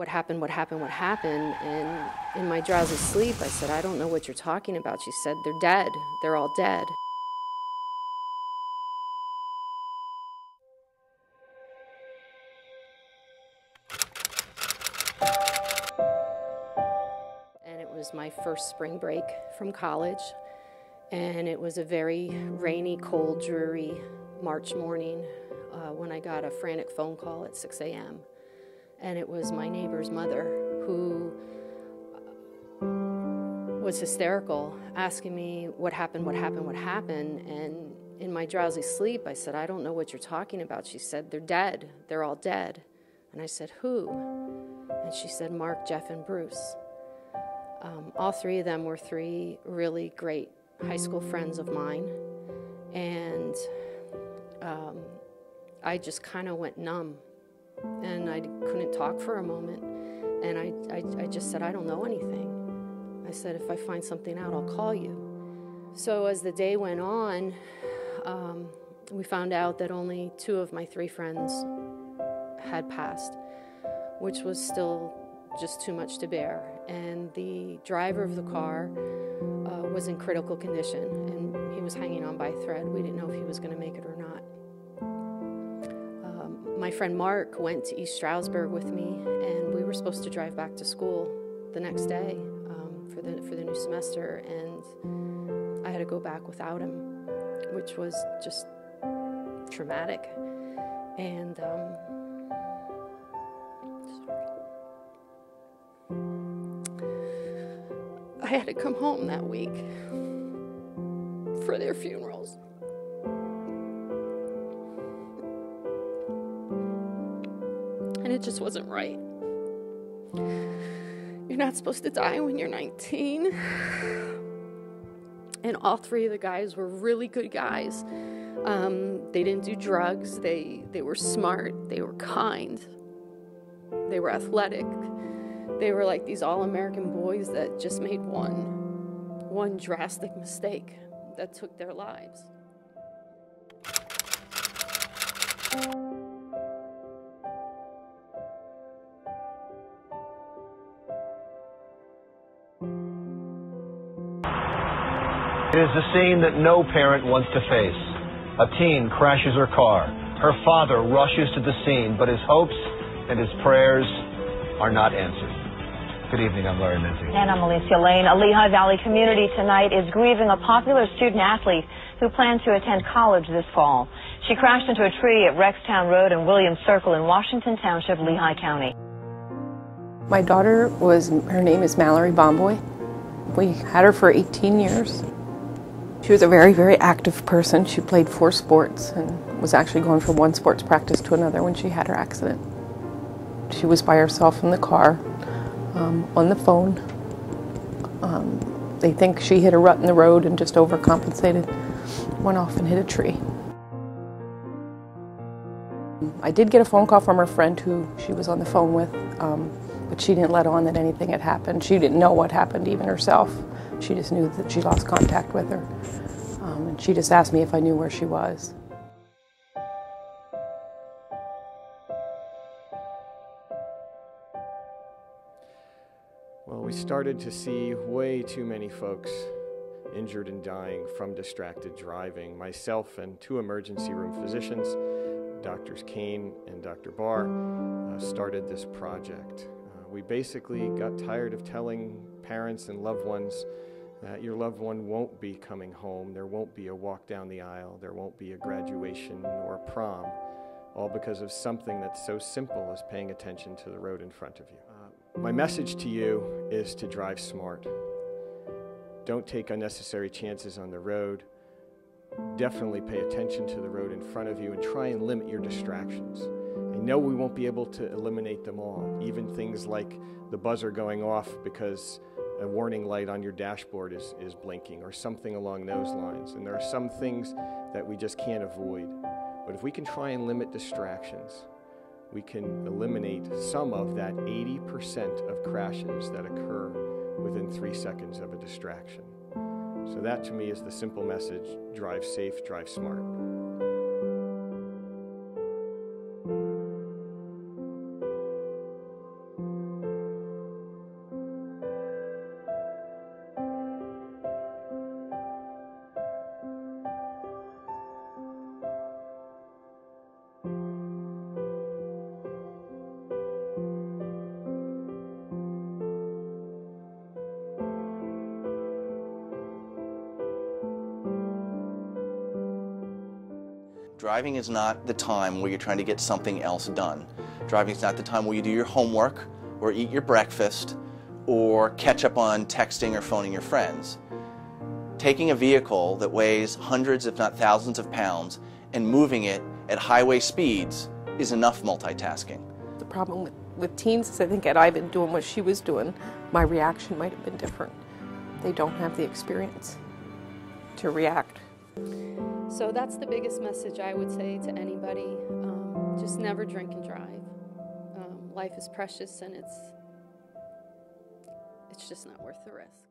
What happened, what happened, what happened? And in my drowsy sleep, I said, I don't know what you're talking about. She said, They're dead. They're all dead. And it was my first spring break from college. And it was a very rainy, cold, dreary March morning uh, when I got a frantic phone call at 6 a.m. And it was my neighbor's mother who was hysterical, asking me what happened, what happened, what happened. And in my drowsy sleep, I said, I don't know what you're talking about. She said, They're dead. They're all dead. And I said, Who? And she said, Mark, Jeff, and Bruce. Um, all three of them were three really great high school friends of mine. And um, I just kind of went numb and I couldn't talk for a moment. And I, I, I, just said, I don't know anything. I said, if I find something out, I'll call you. So as the day went on, um, we found out that only two of my three friends had passed, which was still just too much to bear. And the driver of the car uh, was in critical condition and he was hanging on by a thread. We didn't know if he was going to make it or not. My friend Mark went to East Stroudsburg with me, and we were supposed to drive back to school the next day um, for, the, for the new semester, and I had to go back without him, which was just traumatic. And um, I had to come home that week for their funerals. And it just wasn't right. You're not supposed to die when you're 19. And all three of the guys were really good guys. Um, they didn't do drugs. They they were smart. They were kind. They were athletic. They were like these all-American boys that just made one one drastic mistake that took their lives. It is a scene that no parent wants to face. A teen crashes her car. Her father rushes to the scene, but his hopes and his prayers are not answered. Good evening, I'm Larry Mincy. And I'm Alicia Lane. A Lehigh Valley community tonight is grieving a popular student athlete who planned to attend college this fall. She crashed into a tree at Rextown Road and Williams Circle in Washington Township, Lehigh County. My daughter was, her name is Mallory Bomboy. We had her for 18 years. She was a very, very active person. She played four sports and was actually going from one sports practice to another when she had her accident. She was by herself in the car um, on the phone. Um, they think she hit a rut in the road and just overcompensated, went off and hit a tree. I did get a phone call from her friend who she was on the phone with, um, but she didn't let on that anything had happened. She didn't know what happened even herself. She just knew that she lost contact with her. Um, and she just asked me if I knew where she was. Well, we started to see way too many folks injured and dying from distracted driving. Myself and two emergency room physicians, Doctors Kane and Dr. Barr, uh, started this project. Uh, we basically got tired of telling parents and loved ones that your loved one won't be coming home, there won't be a walk down the aisle, there won't be a graduation or a prom, all because of something that's so simple as paying attention to the road in front of you. My message to you is to drive smart. Don't take unnecessary chances on the road. Definitely pay attention to the road in front of you and try and limit your distractions. I know we won't be able to eliminate them all, even things like the buzzer going off because a warning light on your dashboard is, is blinking or something along those lines. And there are some things that we just can't avoid. But if we can try and limit distractions, we can eliminate some of that 80% of crashes that occur within three seconds of a distraction. So, that to me is the simple message drive safe, drive smart. Driving is not the time where you're trying to get something else done. Driving is not the time where you do your homework or eat your breakfast or catch up on texting or phoning your friends. Taking a vehicle that weighs hundreds, if not thousands of pounds and moving it at highway speeds is enough multitasking. The problem with, with teens is I think had I been doing what she was doing, my reaction might have been different. They don't have the experience to react. So that's the biggest message I would say to anybody. Um, just never drink and drive. Um, life is precious and it's it's just not worth the risk.